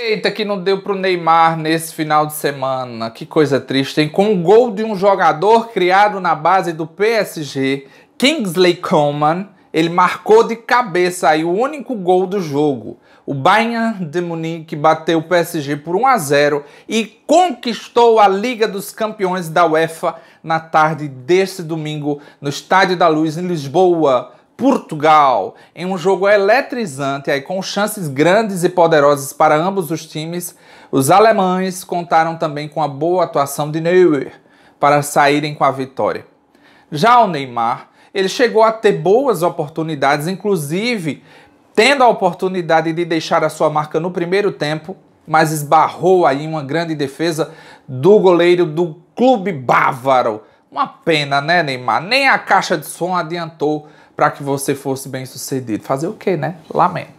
Eita, que não deu pro Neymar nesse final de semana. Que coisa triste, hein? Com o gol de um jogador criado na base do PSG, Kingsley Coman, ele marcou de cabeça aí o único gol do jogo. O Bayern de Munique bateu o PSG por 1 a 0 e conquistou a Liga dos Campeões da UEFA na tarde deste domingo no Estádio da Luz em Lisboa. Portugal, em um jogo eletrizante, aí com chances grandes e poderosas para ambos os times, os alemães contaram também com a boa atuação de Neuer para saírem com a vitória. Já o Neymar, ele chegou a ter boas oportunidades, inclusive tendo a oportunidade de deixar a sua marca no primeiro tempo, mas esbarrou aí uma grande defesa do goleiro do clube bávaro. Uma pena, né, Neymar? Nem a caixa de som adiantou para que você fosse bem sucedido. Fazer o quê, né? Lamento.